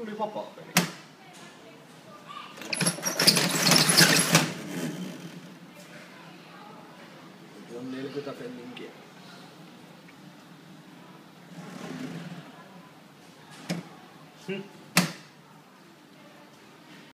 トレパパ。